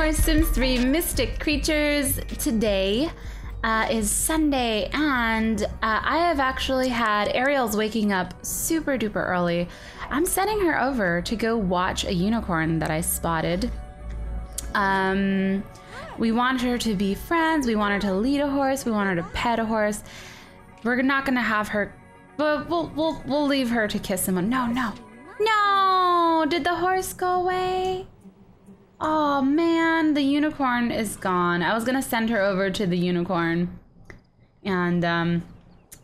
more Sims 3 Mystic Creatures. Today uh, is Sunday, and uh, I have actually had Ariel's waking up super duper early. I'm sending her over to go watch a unicorn that I spotted. Um, we want her to be friends. We want her to lead a horse. We want her to pet a horse. We're not gonna have her, but we'll we'll we'll leave her to kiss him. No, no, no! Did the horse go away? Oh man, the unicorn is gone. I was gonna send her over to the unicorn, and um,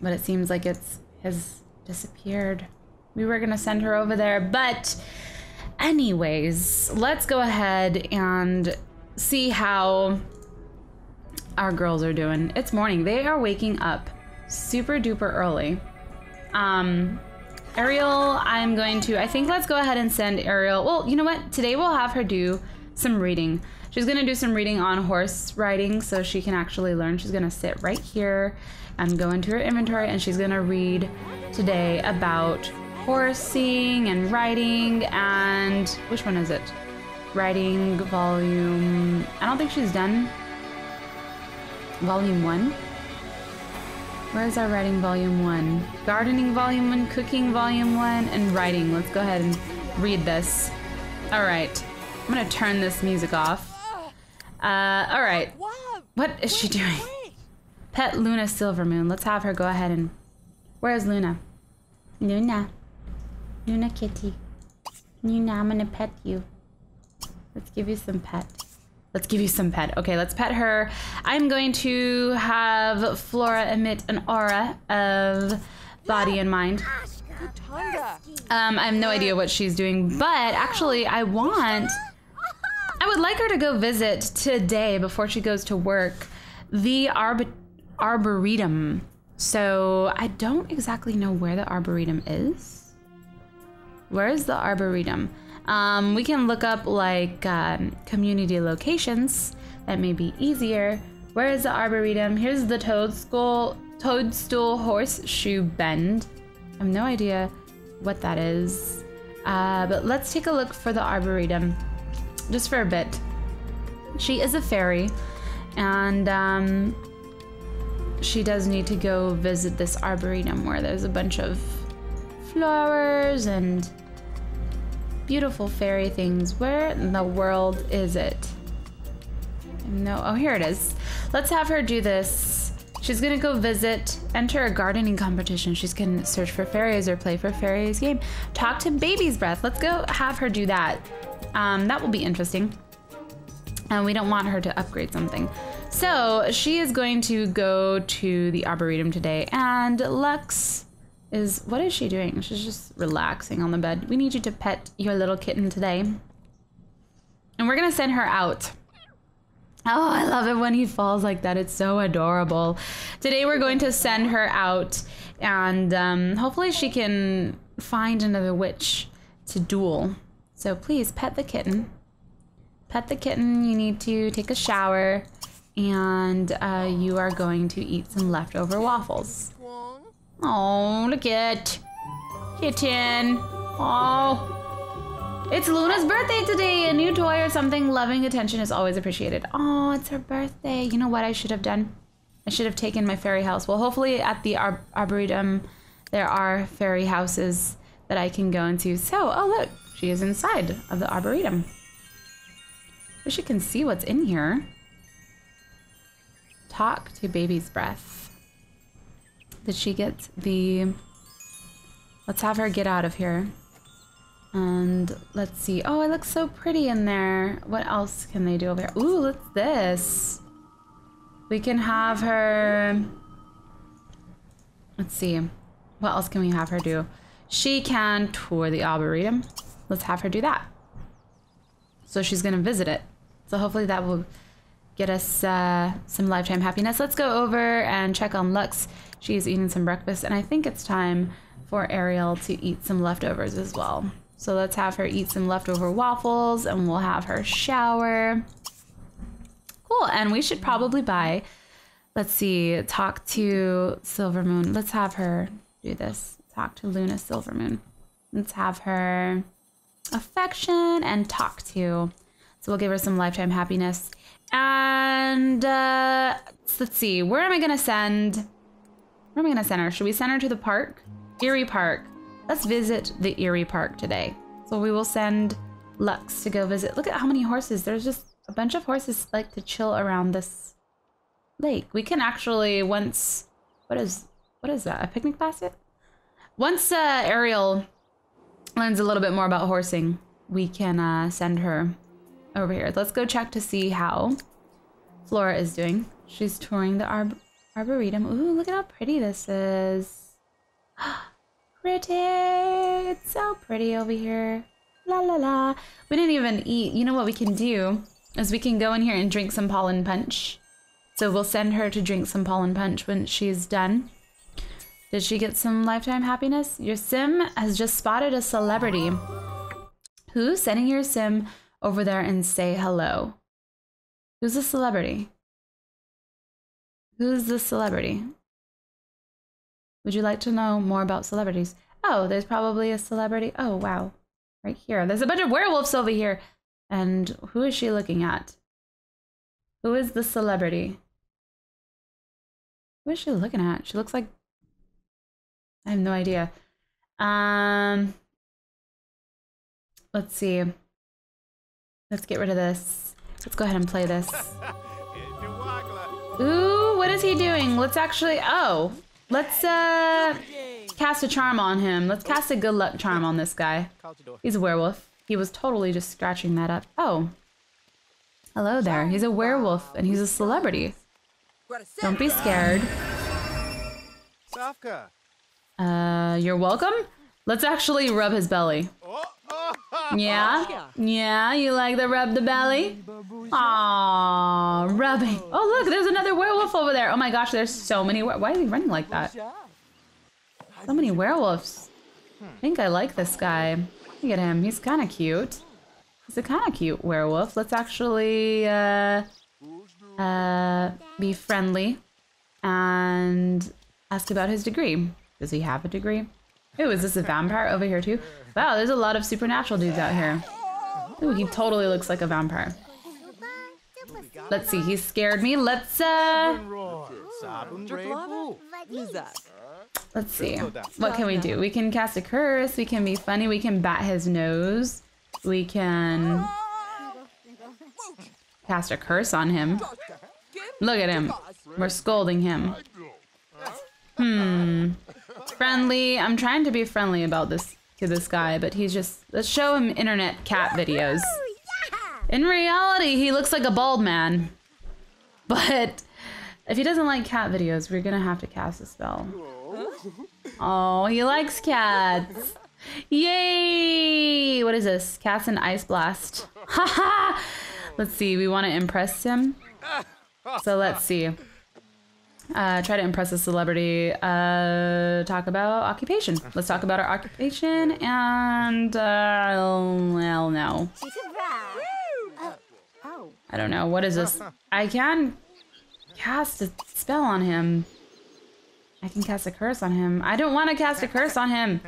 but it seems like it's has disappeared. We were gonna send her over there, but anyways, let's go ahead and see how our girls are doing. It's morning. They are waking up super duper early. Um, Ariel, I'm going to, I think let's go ahead and send Ariel. Well, you know what? Today we'll have her do some reading. She's gonna do some reading on horse riding so she can actually learn. She's gonna sit right here and go into her inventory and she's gonna read today about horsing and riding and which one is it? Riding volume, I don't think she's done volume one. Where's our writing volume one? Gardening volume one, cooking volume one, and writing. Let's go ahead and read this. All right. I'm gonna turn this music off. Uh, all right. What is she doing? Pet Luna Silvermoon. Let's have her go ahead and. Where's Luna? Luna. Luna kitty. Luna, I'm gonna pet you. Let's give you some pet. Let's give you some pet. Okay, let's pet her. I'm going to have Flora emit an aura of body and mind. Um, I have no idea what she's doing, but actually, I want. I would like her to go visit today before she goes to work the Arb- Arboretum. So I don't exactly know where the Arboretum is. Where is the Arboretum? Um, we can look up like um, community locations. That may be easier. Where is the Arboretum? Here's the Toadstool, Toadstool Horseshoe Bend. I have no idea what that is. Uh, but let's take a look for the Arboretum just for a bit. She is a fairy, and um, she does need to go visit this arboretum where there's a bunch of flowers and beautiful fairy things. Where in the world is it? No, oh, here it is. Let's have her do this. She's gonna go visit, enter a gardening competition. She's gonna search for fairies or play for fairies game. Talk to baby's breath. Let's go have her do that. Um, that will be interesting. And we don't want her to upgrade something. So she is going to go to the Arboretum today. And Lux is, what is she doing? She's just relaxing on the bed. We need you to pet your little kitten today. And we're going to send her out. Oh, I love it when he falls like that. It's so adorable. Today we're going to send her out. And um, hopefully she can find another witch to duel. So please pet the kitten. Pet the kitten. You need to take a shower. And uh, you are going to eat some leftover waffles. Oh, look at kitten. Oh. It's Luna's birthday today. A new toy or something. Loving attention is always appreciated. Oh, it's her birthday. You know what I should have done? I should have taken my fairy house. Well, hopefully at the Ar Arboretum, there are fairy houses that I can go into. So, oh look, she is inside of the Arboretum. Wish you can see what's in here. Talk to baby's breath. Did she get the... Let's have her get out of here. And let's see. Oh, it looks so pretty in there. What else can they do over here? Ooh, what's this? We can have her... Let's see. What else can we have her do? She can tour the Arboretum. Let's have her do that. So she's going to visit it. So hopefully that will get us uh, some lifetime happiness. Let's go over and check on Lux. She's eating some breakfast, and I think it's time for Ariel to eat some leftovers as well. So let's have her eat some leftover waffles, and we'll have her shower. Cool, and we should probably buy, let's see, talk to Silvermoon. Let's have her do this. Talk to Luna Silvermoon. Let's have her affection and talk to. So we'll give her some lifetime happiness. And uh, let's see, where am I gonna send? Where am I gonna send her? Should we send her to the park? Erie Park. Let's visit the Erie Park today. So we will send Lux to go visit. Look at how many horses. There's just a bunch of horses like to chill around this lake. We can actually once what is what is that? A picnic basket? Once uh, Ariel learns a little bit more about horsing, we can uh, send her over here. Let's go check to see how Flora is doing. She's touring the Arb Arboretum. Ooh, look at how pretty this is. pretty. It's so pretty over here. La la la. We didn't even eat. You know what we can do is we can go in here and drink some pollen punch. So we'll send her to drink some pollen punch when she's done. Did she get some lifetime happiness? Your sim has just spotted a celebrity. Who's sending your sim over there and say hello? Who's the celebrity? Who's the celebrity? Would you like to know more about celebrities? Oh, there's probably a celebrity. Oh, wow. Right here. There's a bunch of werewolves over here. And who is she looking at? Who is the celebrity? Who is she looking at? She looks like I have no idea. Um Let's see. Let's get rid of this. Let's go ahead and play this. Ooh, what is he doing? Let's actually Oh, let's uh cast a charm on him. Let's cast a good luck charm on this guy. He's a werewolf. He was totally just scratching that up. Oh. Hello there. He's a werewolf and he's a celebrity. Don't be scared. Uh, you're welcome? Let's actually rub his belly. Yeah? Yeah, you like to rub the belly? Aww, rubbing. Oh, look, there's another werewolf over there. Oh my gosh, there's so many. Why is he running like that? So many werewolves. I think I like this guy. Look at him. He's kind of cute. He's a kind of cute werewolf. Let's actually uh, uh, be friendly and ask about his degree. Does he have a degree? Ooh, is this a vampire over here too? Wow, there's a lot of supernatural dudes out here. Ooh, he totally looks like a vampire. Let's see, he scared me. Let's, uh... Let's see. What can we do? We can cast a curse. We can be funny. We can bat his nose. We can cast a curse on him. Look at him. We're scolding him. Hmm. Friendly. I'm trying to be friendly about this to this guy, but he's just... Let's show him internet cat videos. In reality, he looks like a bald man. But if he doesn't like cat videos, we're gonna have to cast a spell. Oh, he likes cats. Yay! What is this? Cats and Ice Blast. Haha! let's see, we want to impress him. So let's see. Uh, try to impress a celebrity. Uh, talk about occupation. Let's talk about our occupation and, uh, well, no. I don't know. What is this? I can cast a spell on him. I can cast a curse on him. I don't want to cast a curse on him.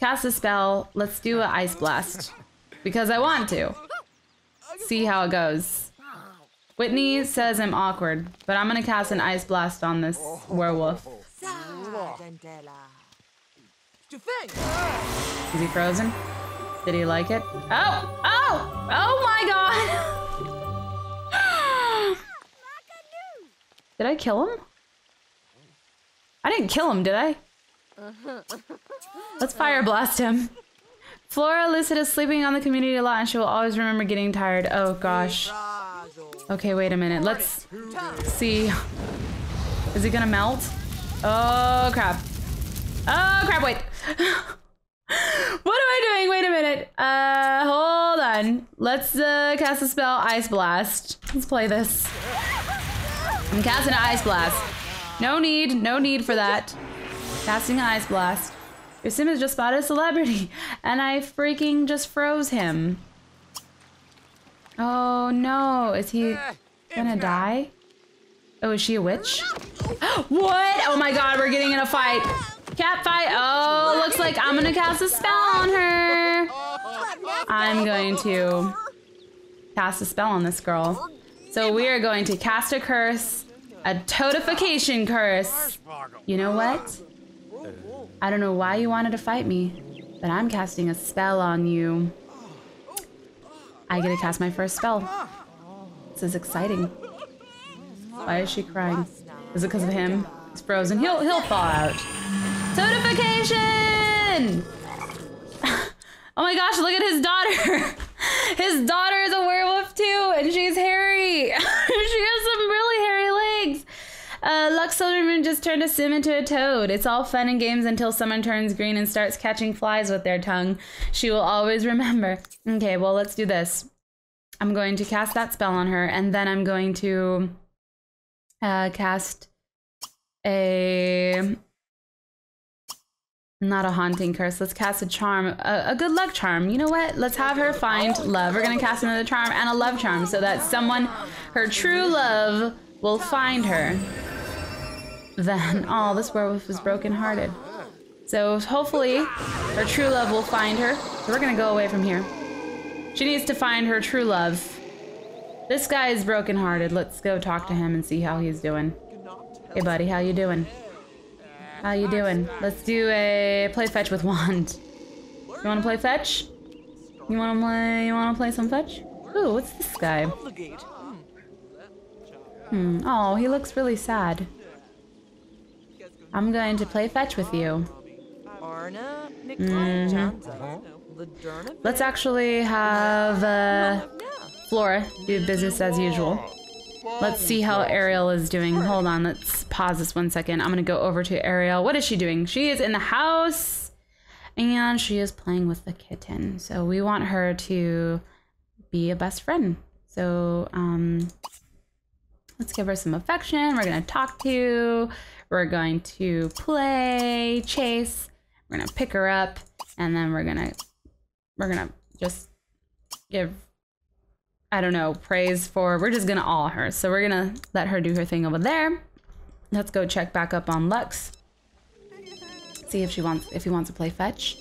Cast a spell. Let's do an ice blast. Because I want to. See how it goes. Whitney says I'm awkward, but I'm gonna cast an ice blast on this werewolf. Is he frozen? Did he like it? Oh! Oh! Oh my god! Did I kill him? I didn't kill him, did I? Let's fire blast him. Flora listed is sleeping on the community a lot and she will always remember getting tired. Oh gosh. Okay, wait a minute. Let's see. Is he gonna melt? Oh crap. Oh crap, wait. what am I doing? Wait a minute. Uh, hold on. Let's uh, cast a spell, Ice Blast. Let's play this. I'm casting an Ice Blast. No need, no need for that. Casting an Ice Blast. Your sim has just spotted a celebrity, and I freaking just froze him. Oh no, is he eh, gonna die? Oh, is she a witch? what? Oh my god, we're getting in a fight. Cat fight. Oh, looks like I'm gonna cast a spell on her. I'm going to. cast a spell on this girl. So we are going to cast a curse, a toadification curse. You know what? I don't know why you wanted to fight me, but I'm casting a spell on you. I get to cast my first spell. This is exciting. Why is she crying? Is it because of him? He's frozen. He'll he'll thaw out. Toadification! oh my gosh, look at his daughter. his daughter is a werewolf too, and she's hairy. she has some really hairy legs. Uh, Lux just turned a sim into a toad. It's all fun and games until someone turns green and starts catching flies with their tongue. She will always remember. Okay, well, let's do this. I'm going to cast that spell on her, and then I'm going to uh, cast a not a haunting curse. Let's cast a charm, a, a, good luck charm. You know what? Let's have her find love. We're gonna cast another charm and a love charm so that someone, her true love, will find her. Then, oh, this werewolf is brokenhearted. So hopefully, her true love will find her. We're gonna go away from here. She needs to find her true love. This guy is brokenhearted. Let's go talk to him and see how he's doing. Hey, buddy, how you doing? How you doing? Let's do a play fetch with wand. You want to play fetch? You want to play? You want to play some fetch? Ooh, what's this guy? Hmm. Oh, he looks really sad. I'm going to play fetch with you. Mm. Let's actually have uh, Flora do business as usual. Let's see how Ariel is doing. Hold on, let's pause this one second. I'm gonna go over to Ariel. What is she doing? She is in the house and she is playing with the kitten. So we want her to be a best friend. So um, let's give her some affection. We're gonna talk to, we're going to play, chase, we're gonna pick her up, and then we're gonna, we're gonna just give I don't know, praise for, we're just gonna awe her. So we're gonna let her do her thing over there. Let's go check back up on Lux. See if she wants, if he wants to play fetch.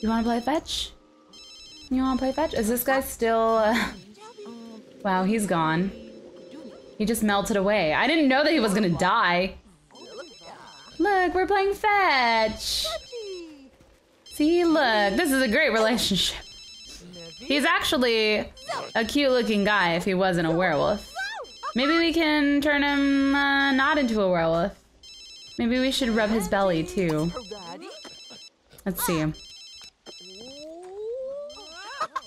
You wanna play fetch? You wanna play fetch? Is this guy still, uh... wow, he's gone. He just melted away. I didn't know that he was gonna die. Look, we're playing fetch. See, look, this is a great relationship. He's actually a cute looking guy if he wasn't a werewolf. Maybe we can turn him uh, not into a werewolf. Maybe we should rub his belly too. Let's see.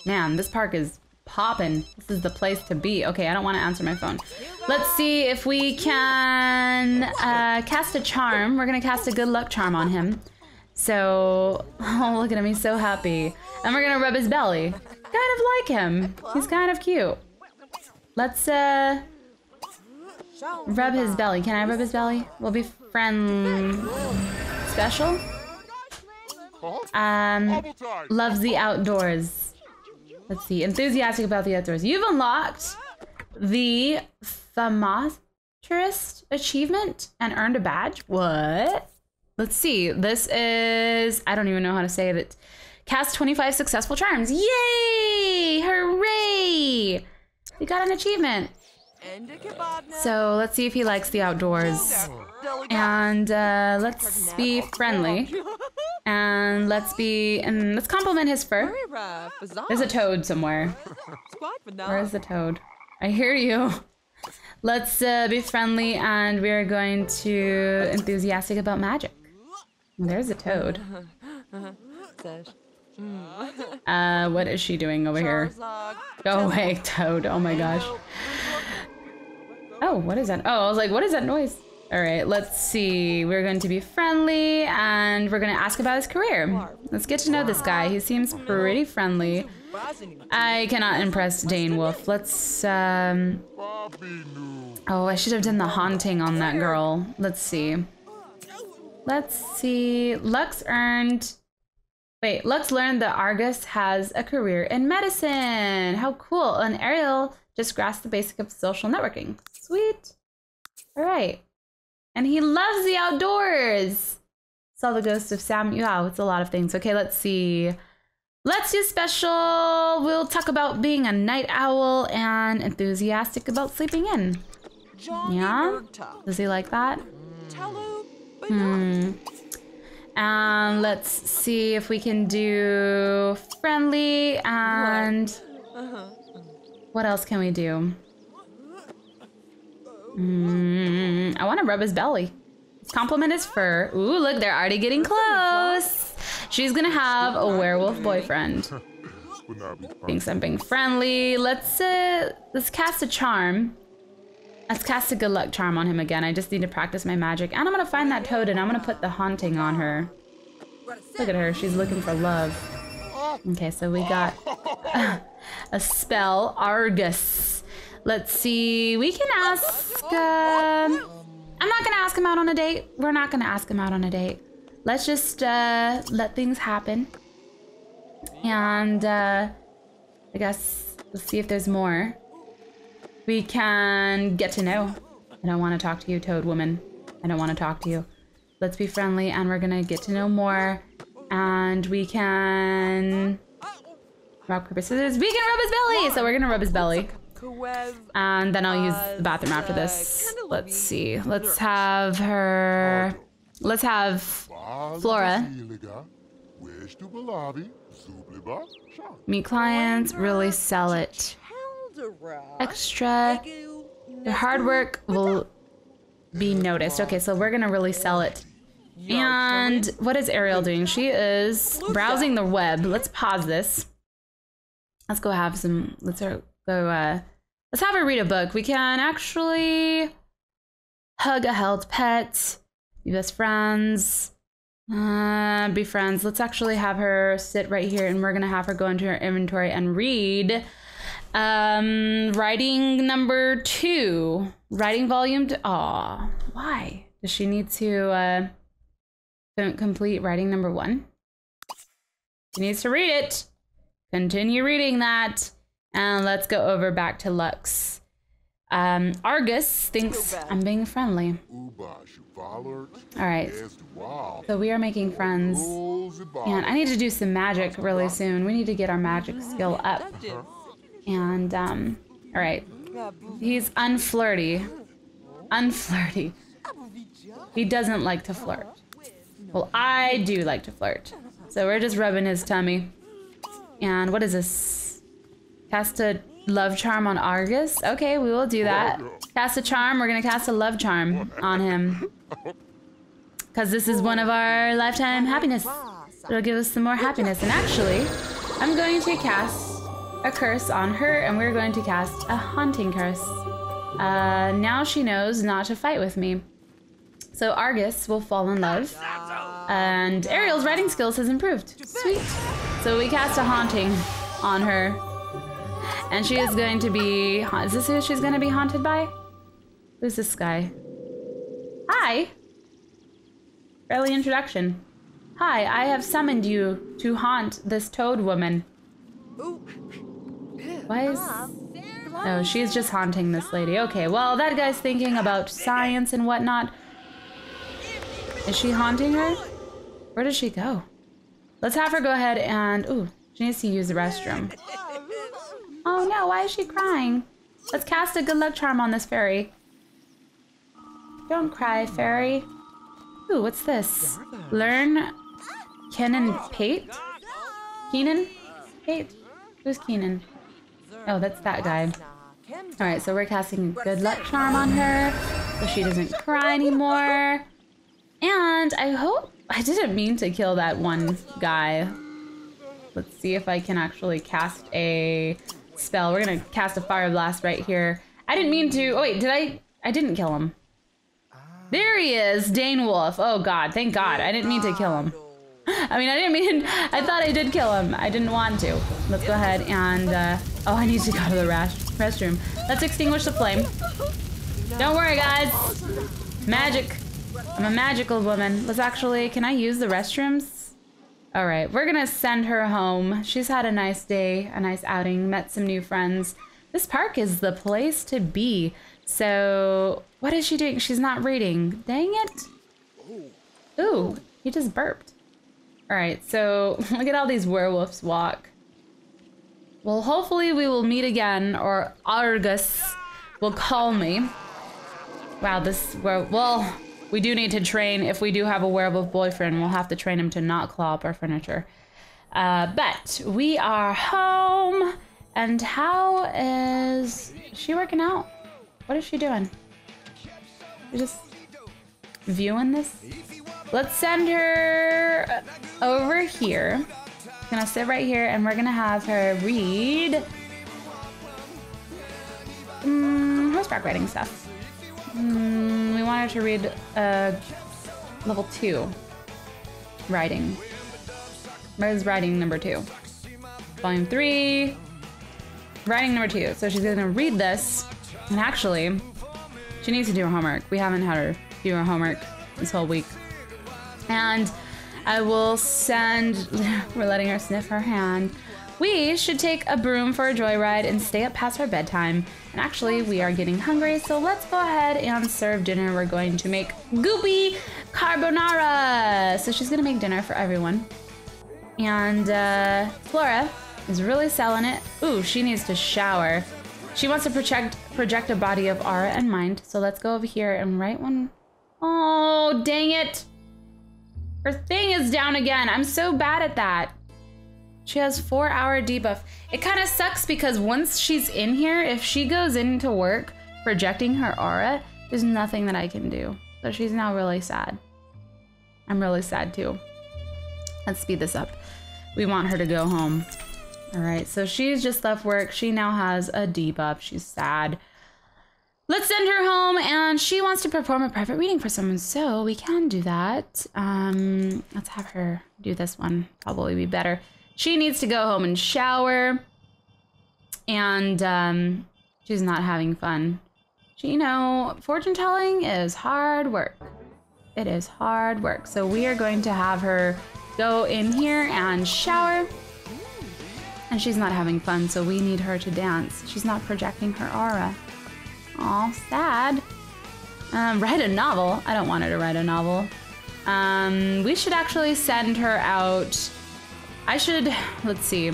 Man, this park is popping. This is the place to be. Okay, I don't want to answer my phone. Let's see if we can uh, cast a charm. We're going to cast a good luck charm on him. So, oh, look at him. He's so happy. And we're going to rub his belly kind of like him. He's kind of cute. Let's, uh, rub his belly. Can I rub his belly? We'll be friend special. Um, loves the outdoors. Let's see. Enthusiastic about the outdoors. You've unlocked the Thaumaturgist achievement and earned a badge. What? Let's see. This is, I don't even know how to say it. Cast 25 successful charms. Yay! Hooray! We got an achievement. So let's see if he likes the outdoors. And uh, let's be friendly. And let's be and let's compliment his fur. There's a toad somewhere. Where is the toad? I hear you. Let's uh, be friendly and we're going to enthusiastic about magic. There's a toad. Uh, what is she doing over here? Go away, Toad. Oh my gosh. Oh, what is that? Oh, I was like, what is that noise? All right, let's see. We're going to be friendly and we're going to ask about his career. Let's get to know this guy. He seems pretty friendly. I cannot impress Dane Wolf. Let's, um... Oh, I should have done the haunting on that girl. Let's see. Let's see. Lux earned Wait, Lux learned that Argus has a career in medicine. How cool. And Ariel just grasped the basic of social networking. Sweet. All right. And he loves the outdoors. Saw the ghost of Sam. Wow, it's a lot of things. Okay, let's see. Let's do special. We'll talk about being a night owl and enthusiastic about sleeping in. Yeah? Does he like that? Hmm. And let's see if we can do friendly and what else can we do? Mm, I want to rub his belly. Compliment his fur. Ooh, look, they're already getting close. She's gonna have a werewolf boyfriend. Thinks I'm being friendly. Let's uh, let's cast a charm. Let's cast a good luck charm on him again. I just need to practice my magic. And I'm gonna find that toad and I'm gonna put the haunting on her. Look at her, she's looking for love. Okay, so we got a spell, Argus. Let's see, we can ask, uh, I'm not gonna ask him out on a date. We're not gonna ask him out on a date. Let's just uh, let things happen. And uh, I guess let's see if there's more. We can get to know. I don't want to talk to you, Toad Woman. I don't want to talk to you. Let's be friendly and we're gonna get to know more. And we can... Rock, paper, scissors. We can rub his belly! So we're gonna rub his belly. And then I'll use the bathroom after this. Let's see. Let's have her... Let's have Flora. Meet clients, really sell it. Extra. Your hard work will be noticed. Okay, so we're gonna really sell it. And what is Ariel doing? She is browsing the web. Let's pause this. Let's go have some, let's go, uh, let's have her read a book. We can actually hug a held pet, be best friends, uh, be friends. Let's actually have her sit right here and we're gonna have her go into her inventory and read um, writing number two. Writing volume. Aw, why? Does she need to uh, complete writing number one? She needs to read it. Continue reading that. And let's go over back to Lux. Um, Argus thinks I'm being friendly. All right. So we are making friends. And I need to do some magic really soon. We need to get our magic skill up. And, um, all right. He's unflirty. Unflirty. He doesn't like to flirt. Well, I do like to flirt. So we're just rubbing his tummy. And what is this? Cast a love charm on Argus? Okay, we will do that. Cast a charm. We're going to cast a love charm on him. Because this is one of our lifetime happiness. It'll give us some more happiness. And actually, I'm going to cast a curse on her, and we're going to cast a haunting curse. Uh, now she knows not to fight with me. So Argus will fall in love, and Ariel's writing skills has improved. Sweet. So we cast a haunting on her, and she is going to be. Is this who she's going to be haunted by? Who's this guy? Hi. Early introduction. Hi, I have summoned you to haunt this toad woman. Why is... Oh, she's just haunting this lady. Okay, well, that guy's thinking about science and whatnot. Is she haunting her? Where does she go? Let's have her go ahead and... Ooh, she needs to use the restroom. Oh no, why is she crying? Let's cast a good luck charm on this fairy. Don't cry, fairy. Ooh, what's this? Learn Kenan Pate? Keenan? Pate? Who's Keenan? Oh, that's that guy. Alright, so we're casting Good Luck Charm on her, so she doesn't cry anymore. And I hope... I didn't mean to kill that one guy. Let's see if I can actually cast a spell. We're gonna cast a Fire Blast right here. I didn't mean to... Oh, wait, did I... I didn't kill him. There he is, Dane Wolf. Oh, God, thank God. I didn't mean to kill him. I mean, I didn't mean... I thought I did kill him. I didn't want to. Let's go ahead and... Uh, oh, I need to go to the restroom. Let's extinguish the flame. Don't worry, guys. Magic. I'm a magical woman. Let's actually... Can I use the restrooms? All right, we're gonna send her home. She's had a nice day, a nice outing, met some new friends. This park is the place to be. So, what is she doing? She's not reading. Dang it. Ooh, he just burped. Alright, so look at all these werewolves walk. Well, hopefully we will meet again, or Argus will call me. Wow, this, well, we do need to train. If we do have a werewolf boyfriend, we'll have to train him to not claw up our furniture. Uh, but we are home. And how is she working out? What is she doing? She's just viewing this? Let's send her over here. Gonna sit right here and we're gonna have her read um, horseback riding stuff. Um, we want her to read uh, level two writing. Where's riding number two? Volume three, writing number two. So she's gonna read this, and actually, she needs to do her homework. We haven't had her do her homework this whole week. And I will send, we're letting her sniff her hand. We should take a broom for a joyride and stay up past our bedtime. And actually, we are getting hungry, so let's go ahead and serve dinner. We're going to make goopy carbonara. So she's gonna make dinner for everyone. And uh, Flora is really selling it. Ooh, she needs to shower. She wants to project project a body of aura and mind. So let's go over here and write one. Oh, dang it. Her thing is down again. I'm so bad at that. She has four hour debuff. It kind of sucks because once she's in here, if she goes into work projecting her aura, there's nothing that I can do. So she's now really sad. I'm really sad too. Let's speed this up. We want her to go home. All right, so she's just left work. She now has a debuff. She's sad. Let's send her home, and she wants to perform a private reading for someone, so we can do that. Um, let's have her do this one. Probably be better. She needs to go home and shower, and um, she's not having fun. She, you know, fortune telling is hard work. It is hard work. So we are going to have her go in here and shower. And she's not having fun, so we need her to dance. She's not projecting her aura. Aw, sad. Um, write a novel. I don't want her to write a novel. Um, we should actually send her out. I should, let's see.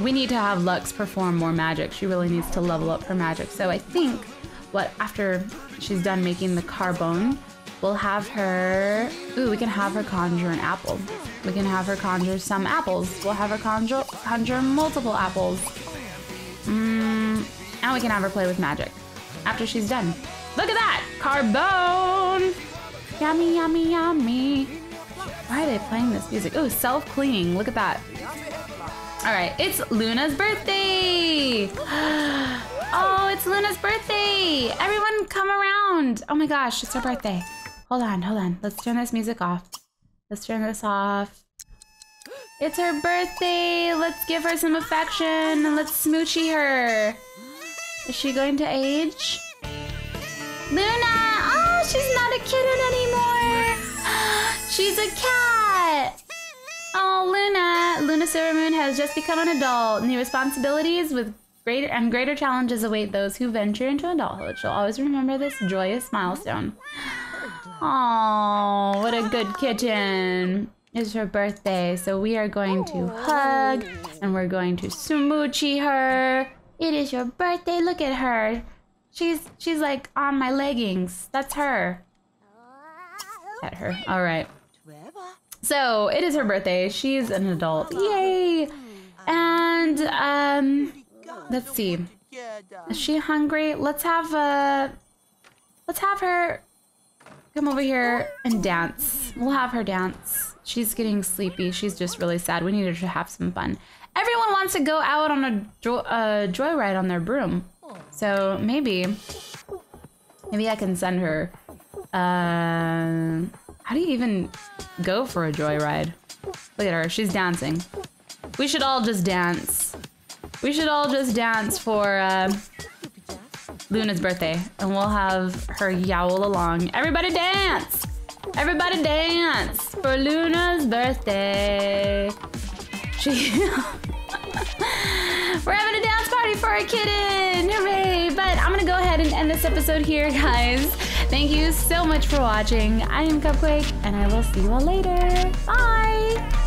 We need to have Lux perform more magic. She really needs to level up her magic. So I think what after she's done making the carbone, we'll have her, ooh, we can have her conjure an apple. We can have her conjure some apples. We'll have her conjure, conjure multiple apples. Mm, and we can have her play with magic after she's done. Look at that! Carbone! Yummy, yummy, yummy. Why are they playing this music? Oh, self-cleaning. Look at that. All right, it's Luna's birthday! oh, it's Luna's birthday! Everyone come around! Oh my gosh, it's her birthday. Hold on, hold on. Let's turn this music off. Let's turn this off. It's her birthday. Let's give her some affection and let's smoochy her. Is she going to age? Luna! Oh, she's not a kitten anymore. She's a cat. Oh, Luna. Luna Silvermoon has just become an adult. New responsibilities with greater and greater challenges await those who venture into adulthood. She'll always remember this joyous milestone. Oh, what a good kitten. It's her birthday, so we are going to hug and we're going to smoochy her. It is your birthday. Look at her. She's she's like on my leggings. That's her. At her. All right. So it is her birthday. She's an adult. Yay! And um, let's see. Is she hungry? Let's have uh, let's have her come over here and dance. We'll have her dance. She's getting sleepy. She's just really sad. We need her to have some fun. Everyone wants to go out on a jo uh, joyride on their broom. So maybe, maybe I can send her. Uh, how do you even go for a joyride? Look at her. She's dancing. We should all just dance. We should all just dance for uh, Luna's birthday, and we'll have her yowl along. Everybody dance! Everybody dance for Luna's birthday. She. We're having a dance party for a kitten! Hooray! But I'm gonna go ahead and end this episode here, guys. Thank you so much for watching. I am Cupquake, and I will see you all later. Bye!